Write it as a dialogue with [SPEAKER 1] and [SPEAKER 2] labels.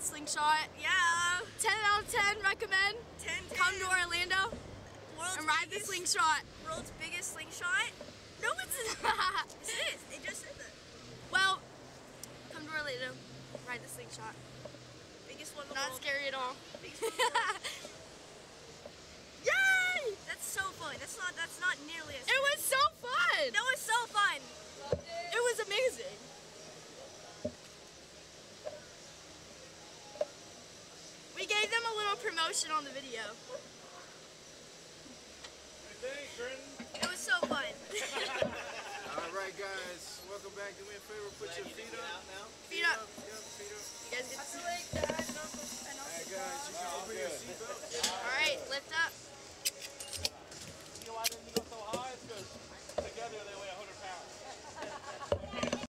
[SPEAKER 1] slingshot.
[SPEAKER 2] Yeah.
[SPEAKER 1] 10 out of 10 recommend.
[SPEAKER 2] 10 10.
[SPEAKER 1] Come to Orlando
[SPEAKER 2] World's
[SPEAKER 1] and ride the slingshot.
[SPEAKER 2] World's biggest slingshot.
[SPEAKER 1] No, it's not.
[SPEAKER 2] It is. They just said that.
[SPEAKER 1] well, come to Orlando, ride the slingshot.
[SPEAKER 2] Biggest one in the
[SPEAKER 1] Not
[SPEAKER 2] world.
[SPEAKER 1] scary at all.
[SPEAKER 2] Biggest one in the world.
[SPEAKER 1] Yay!
[SPEAKER 2] That's so fun. That's not. That's not nearly as.
[SPEAKER 1] It was so fun.
[SPEAKER 2] That was so fun.
[SPEAKER 1] It was amazing. A little on the video.
[SPEAKER 2] It was so fun.
[SPEAKER 3] All right, guys. Welcome back. Do me a favor. Put your feet up.
[SPEAKER 1] Feet up.
[SPEAKER 3] Yep, feet up.
[SPEAKER 1] You guys get to see.